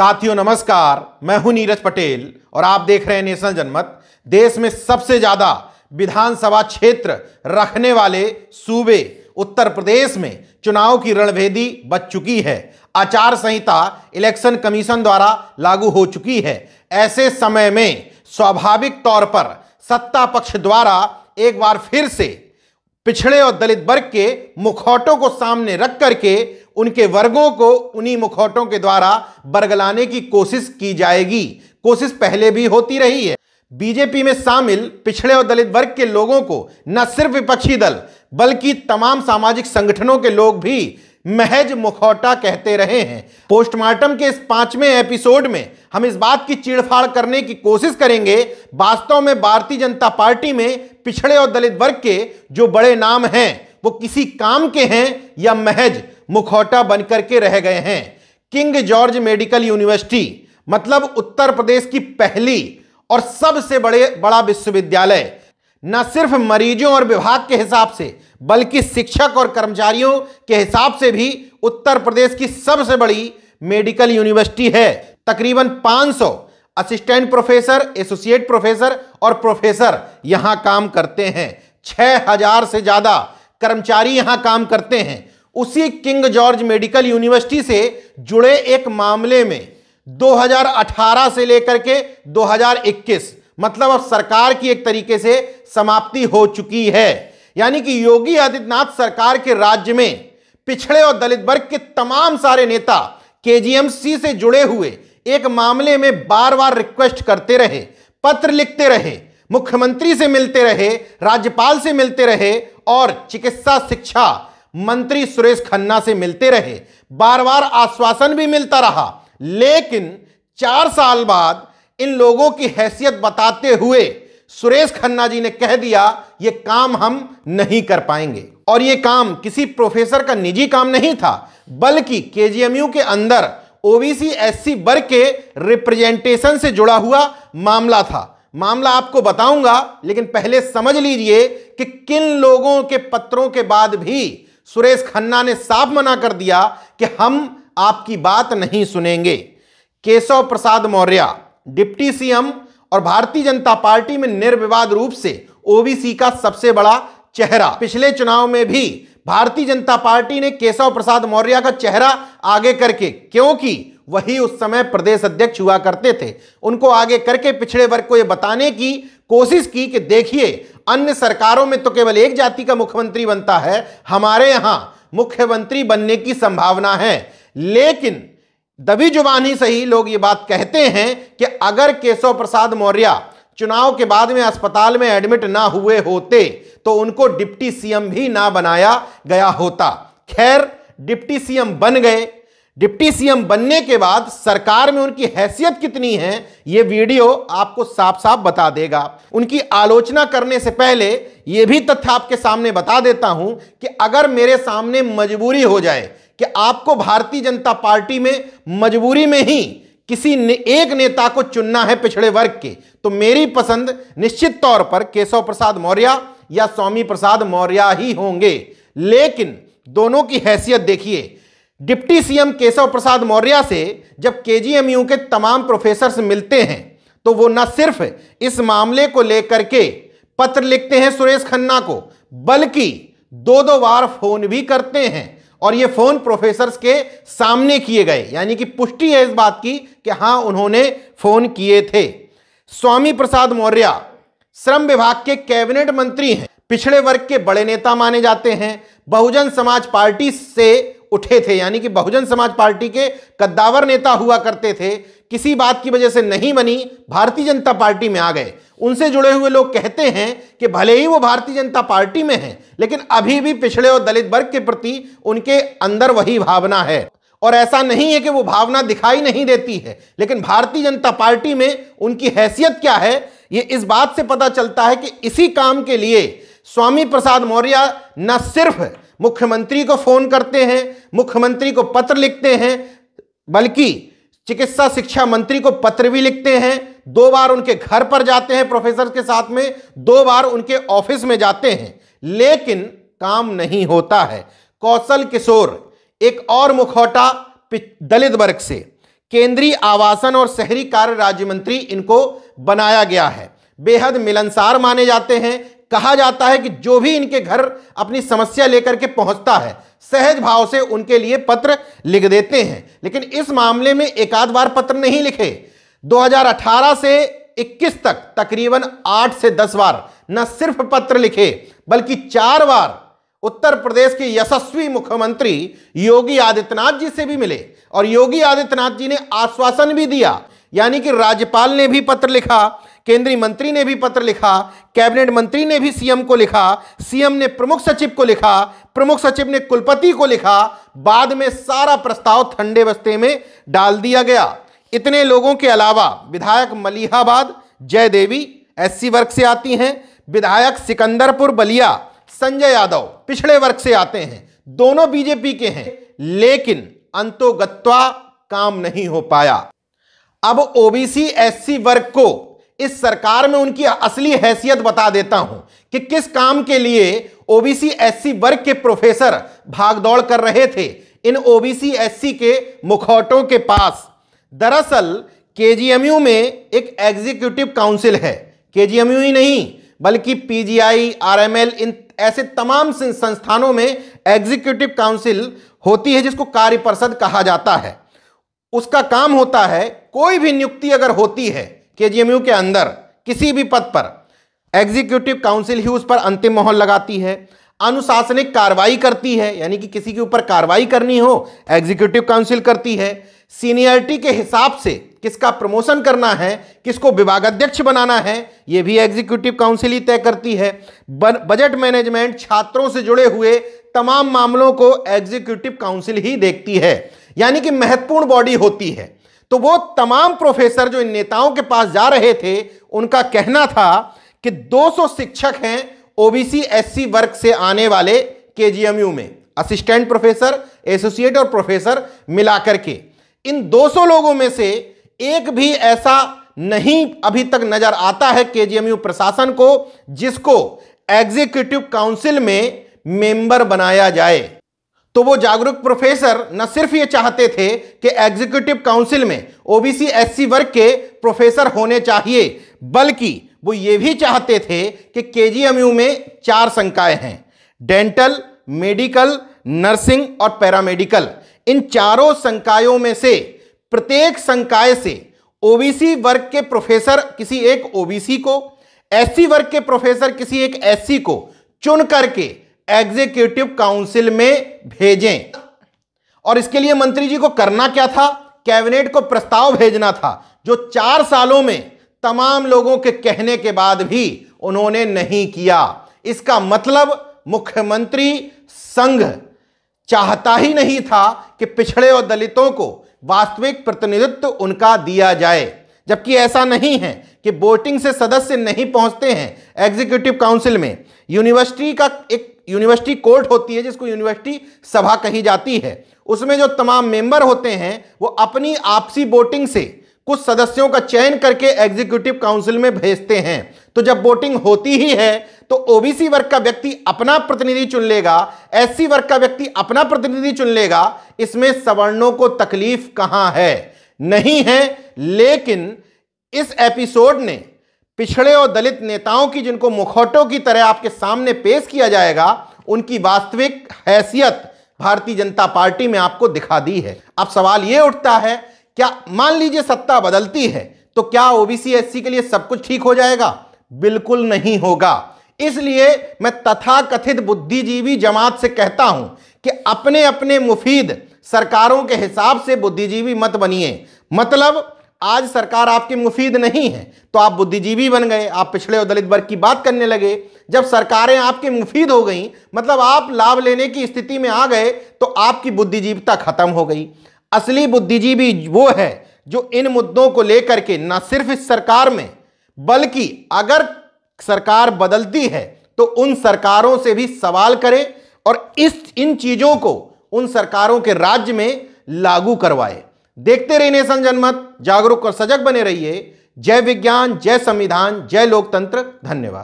साथियों, नमस्कार। मैं हूँ नीरज पटेल और आप देख रहे हैं नेशनल जनमत। देश में सबसे ज़्यादा विधानसभा क्षेत्र रखने वाले सूबे उत्तर प्रदेश में चुनाव की रणभेदी बच चुकी है। आचार संहिता इलेक्शन कमीशन द्वारा लागू हो चुकी है। ऐसे समय में स्वाभाविक तौर पर सत्ता पक्ष द्वारा एक बार फिर से पिछड़े और दलित वर्ग के मुखौटों को सामने रख करके उनके वर्गों को उन्हीं मुखौटों के द्वारा बरगलाने की कोशिश की जाएगी। कोशिश पहले भी होती रही है। बीजेपी में शामिल पिछड़े और दलित वर्ग के लोगों को न सिर्फ़ विपक्षी दल, बल्कि तमाम सामाजिक संगठनों के लोग भी महज मुखौटा कहते रहे हैं। पोस्टमार्टम के इस पाँचवें एपिसोड में हम इस बात की चीड़फाड़ करने की कोशिश करेंगे, वास्तव में भारतीय जनता पार्टी में पिछड़े और दलित वर्ग के जो बड़े नाम हैं, वो किसी काम के हैं या महज मुखौटा बनकर के रह गए हैं। किंग जॉर्ज मेडिकल यूनिवर्सिटी मतलब उत्तर प्रदेश की पहली और सबसे बड़े, बड़ा विश्वविद्यालय। न सिर्फ़ मरीजों और विभाग के हिसाब से, बल्कि शिक्षक और कर्मचारियों के हिसाब से भी उत्तर प्रदेश की सबसे बड़ी मेडिकल यूनिवर्सिटी है। तकरीबन 500 असिस्टेंट प्रोफेसर, एसोसिएट प्रोफेसर और प्रोफेसर यहाँ काम करते हैं। 6000 से ज़्यादा कर्मचारी यहाँ काम करते हैं। उसी किंग जॉर्ज मेडिकल यूनिवर्सिटी से जुड़े एक मामले में 2018 से लेकर के 2021 मतलब अब सरकार की एक तरीके से समाप्ति हो चुकी है। यानी कि योगी आदित्यनाथ सरकार के राज्य में पिछड़े और दलित वर्ग के तमाम सारे नेता केजीएमसी से जुड़े हुए एक मामले में बार बार रिक्वेस्ट करते रहे, पत्र लिखते रहे, मुख्यमंत्री से मिलते रहे, राज्यपाल से मिलते रहे और चिकित्सा, शिक्षा मंत्री सुरेश खन्ना से मिलते रहे। बार बार आश्वासन भी मिलता रहा। लेकिन चार साल बाद इन लोगों की हैसियत बताते हुए सुरेश खन्ना जी ने कह दिया, ये काम हम नहीं कर पाएँगे। और ये काम किसी प्रोफेसर का निजी काम नहीं था, बल्कि केजीएमयू के अंदर ओबीसी एससी वर्ग के रिप्रेजेंटेशन से जुड़ा हुआ मामला था। मामला आपको बताऊँगा, लेकिन पहले समझ लीजिए कि किन लोगों के पत्रों के बाद भी सुरेश खन्ना ने साफ़ मना कर दिया कि हम आपकी बात नहीं सुनेंगे। केशव प्रसाद मौर्य, डिप्टी सीएम और भारतीय जनता पार्टी में निर्विवाद रूप से ओबीसी का सबसे बड़ा चेहरा। पिछले चुनाव में भी भारतीय जनता पार्टी ने केशव प्रसाद मौर्य का चेहरा आगे करके, क्योंकि वही उस समय प्रदेश अध्यक्ष हुआ करते थे। उनको आगे करके पिछड़े वर्ग को यह बताने की कोशिश की कि देखिए, अन्य सरकारों में तो केवल एक जाति का मुख्यमंत्री बनता है, हमारे यहाँ मुख्यमंत्री बनने की संभावना है। लेकिन, दबी जुबानी सही लोग ये बात कहते हैं कि अगर केशव प्रसाद मौर्य चुनाव के बाद में अस्पताल में एडमिट ना हुए होते तो उनको डिप्टी सीएम भी ना बनाया गया होता। खैर, डिप्टी सीएम बन गए डिप्टी सीएम बनने के बाद सरकार में उनकी हैसियत कितनी है यह वीडियो आपको साफ़ साफ़ बता देगा। उनकी आलोचना करने से पहले यह भी तथ्य आपके सामने बता देता हूँ कि अगर मेरे सामने मजबूरी हो जाए कि आपको भारतीय जनता पार्टी में मजबूरी में ही किसी ने, एक नेता को चुनना है पिछड़े वर्ग के तो मेरी पसंद निश्चित तौर पर केशव प्रसाद मौर्य या स्वामी प्रसाद मौर्य ही होंगे। लेकिन दोनों की हैसियत देखिए डिप्टी सीएम केशव प्रसाद मौर्य से जब केजीएमयू के तमाम प्रोफेसर मिलते हैं तो वो न सिर्फ़ इस मामले को लेकर के पत्र लिखते हैं सुरेश खन्ना को, बल्कि दो दो बार फ़ोन भी करते हैं और ये फ़ोन प्रोफेसर के सामने किए गए। यानी कि पुष्टि है इस बात की कि हाँ, उन्होंने फ़ोन किए थे। स्वामी प्रसाद मौर्य, श्रम विभाग के कैबिनेट मंत्री हैं। पिछड़े वर्ग के बड़े नेता माने जाते हैं। बहुजन समाज पार्टी से उठे थे, यानी कि बहुजन समाज पार्टी के कद्दावर नेता हुआ करते थे, किसी बात की वजह से नहीं बनी, भारतीय जनता पार्टी में आ गए। उनसे जुड़े हुए लोग कहते हैं कि भले ही वो भारतीय जनता पार्टी में हैं, लेकिन अभी भी पिछड़े और दलित वर्ग के प्रति उनके अंदर वही भावना है। और ऐसा नहीं है कि वो भावना दिखाई नहीं देती है, लेकिन भारतीय जनता पार्टी में उनकी हैसियत क्या है, ये इस बात से पता चलता है कि इसी काम के लिए स्वामी प्रसाद मौर्य न सिर्फ़ मुख्यमंत्री को फ़ोन करते हैं, मुख्यमंत्री को पत्र लिखते हैं, बल्कि चिकित्सा शिक्षा मंत्री को पत्र भी लिखते हैं। दो बार उनके घर पर जाते हैं प्रोफेसर के साथ में, दो बार उनके ऑफ़िस में जाते हैं। लेकिन काम नहीं होता है। कौशल किशोर, एक और मुखौटा दलित वर्ग से। केंद्रीय आवासन और शहरी कार्य राज्य मंत्री इनको बनाया गया है। बेहद मिलनसार माने जाते हैं। कहा जाता है कि जो भी इनके घर अपनी समस्या लेकर के पहुँचता है, सहज भाव से उनके लिए पत्र लिख देते हैं। लेकिन इस मामले में एक आध बार पत्र नहीं लिखे। 2018 से 21 तक तकरीबन 8 से 10 बार न सिर्फ़ पत्र लिखे, बल्कि चार बार उत्तर प्रदेश के यशस्वी मुख्यमंत्री योगी आदित्यनाथ जी से भी मिले और योगी आदित्यनाथ जी ने आश्वासन भी दिया, यानी कि राज्यपाल ने भी पत्र लिखा केंद्रीय मंत्री ने भी पत्र लिखा, कैबिनेट मंत्री ने भी सीएम को लिखा, सीएम ने प्रमुख सचिव को लिखा, प्रमुख सचिव ने कुलपति को लिखा, बाद में सारा प्रस्ताव ठंडे बस्ते में डाल दिया गया। इतने लोगों के अलावा विधायक मलिहाबाद, जय देवी, एससी वर्ग से आती हैं, विधायक सिकंदरपुर बलिया, संजय यादव पिछड़े वर्ग से आते हैं, दोनों बीजेपी के हैं, लेकिन अंतोगत्वा काम नहीं हो पाया। अब ओबीसी, एससी वर्ग को इस सरकार में उनकी असली हैसियत बता देता हूँ कि किस काम के लिए ओबीसी एससी वर्ग के प्रोफेसर भागदौड़ कर रहे थे। इन ओबीसी एससी के मुखौटों के पास दरअसल केजीएमयू में एक एग्जीक्यूटिव काउंसिल है। केजीएमयू ही नहीं, बल्कि पीजीआई, आरएमएल, इन ऐसे तमाम संस्थानों में एग्जीक्यूटिव काउंसिल होती है जिसको कार्य परिषद कहा जाता है। उसका काम होता है, कोई भी नियुक्ति अगर होती है केजीएमयू के अंदर, किसी भी पद पर एग्जीक्यूटिव काउंसिल ही उस पर अंतिम मोहर लगाती है, अनुशासनिक कार्रवाई करती है, यानी कि किसी के ऊपर कार्रवाई करनी हो एग्जीक्यूटिव काउंसिल करती है सीनियरिटी के हिसाब से किसका प्रमोशन करना है, किसको विभागाध्यक्ष बनाना है यह भी एग्जीक्यूटिव काउंसिल ही तय करती है। बजट मैनेजमेंट छात्रों से जुड़े हुए तमाम मामलों को एग्जीक्यूटिव काउंसिल ही देखती है, यानी कि महत्वपूर्ण बॉडी होती है। तो वो तमाम प्रोफेसर जो इन नेताओं के पास जा रहे थे, उनका कहना था कि 200 शिक्षक हैं ओबीसी एससी वर्ग से आने वाले केजीएमयू में असिस्टेंट प्रोफेसर एसोसिएट और प्रोफेसर मिलाकर के। इन 200 लोगों में से एक भी ऐसा नहीं अभी तक नज़र आता है केजीएमयू प्रशासन को, जिसको एग्जीक्यूटिव काउंसिल में मेंबर बनाया जाए। तो वो जागरूक प्रोफेसर न सिर्फ़ ये चाहते थे कि एग्जीक्यूटिव काउंसिल में ओबीसी, एससी वर्ग के प्रोफेसर होने चाहिए, बल्कि वो ये भी चाहते थे कि केजीएमयू में चार संकाय हैं, डेंटल, मेडिकल, नर्सिंग और पैरामेडिकल। इन चारों संकायों में से प्रत्येक संकाय से ओबीसी वर्ग के प्रोफेसर किसी एक ओबीसी को, एससी वर्ग के प्रोफेसर किसी एक एससी को चुन करके एग्जीक्यूटिव काउंसिल में भेजें। और इसके लिए मंत्री जी को करना क्या था? कैबिनेट को प्रस्ताव भेजना था, जो चार सालों में तमाम लोगों के कहने के बाद भी उन्होंने नहीं किया। इसका मतलब मुख्यमंत्री संघ चाहता ही नहीं था कि पिछड़े और दलितों को वास्तविक प्रतिनिधित्व उनका दिया जाए, जबकि ऐसा नहीं है कि वोटिंग से सदस्य नहीं पहुँचते हैं एग्जीक्यूटिव काउंसिल में। यूनिवर्सिटी का एक यूनिवर्सिटी कोर्ट होती है, जिसको यूनिवर्सिटी सभा कही जाती है। उसमें जो तमाम मेंबर होते हैं, वो अपनी आपसी वोटिंग से कुछ सदस्यों का चयन करके एग्जीक्यूटिव काउंसिल में भेजते हैं। तो जब वोटिंग होती ही है तो ओबीसी वर्ग का व्यक्ति अपना प्रतिनिधि चुन लेगा, एससी वर्ग का व्यक्ति अपना प्रतिनिधि चुन लेगा। इसमें सवर्णों को तकलीफ़ कहाँ है? नहीं है, लेकिन इस एपिसोड ने पिछड़े और दलित नेताओं की जिनको मुखौटों की तरह आपके सामने पेश किया जाएगा, उनकी वास्तविक हैसियत भारतीय जनता पार्टी में आपको दिखा दी है। अब सवाल यह उठता है, क्या मान लीजिए सत्ता बदलती है तो क्या ओबीसी एससी के लिए सब कुछ ठीक हो जाएगा? बिल्कुल नहीं होगा। इसलिए मैं तथा कथित बुद्धिजीवी जमात से कहता हूँ कि अपने अपने मुफीद सरकारों के हिसाब से बुद्धिजीवी मत बनिए। मतलब आज सरकार आपके मुफीद नहीं है तो आप बुद्धिजीवी बन गए, आप पिछड़े और दलित वर्ग की बात करने लगे। जब सरकारें आपके मुफीद हो गई मतलब आप लाभ लेने की स्थिति में आ गए तो आपकी बुद्धिजीविता खत्म हो गई। असली बुद्धिजीवी वो है जो इन मुद्दों को लेकर के न सिर्फ़ इस सरकार में, बल्कि अगर सरकार बदलती है तो उन सरकारों से भी सवाल करे और इस, इन चीज़ों को उन सरकारों के राज्य में लागू करवाए। देखते रहिए नेशन जनमत जागरूक और सजग बने रहिए। जय विज्ञान, जय संविधान, जय लोकतंत्र, धन्यवाद।